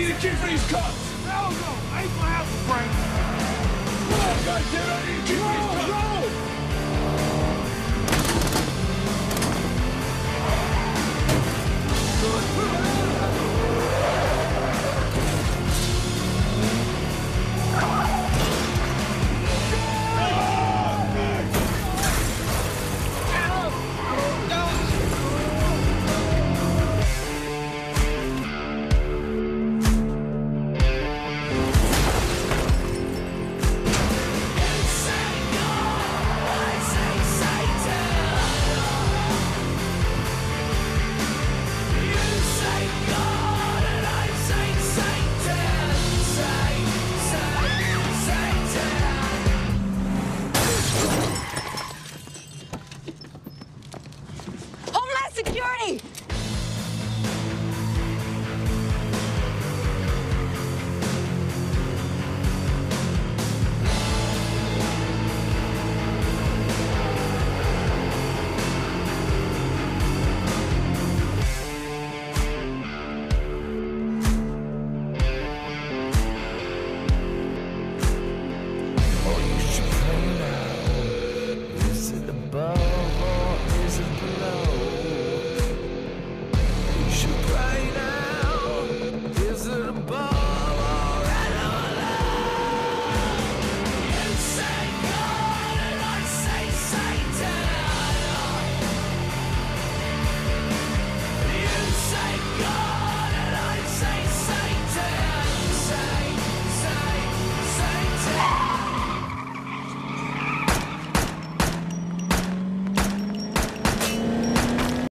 need looking for these cuts! Hell no! I ain't gonna have a friend! Oh, God damn it,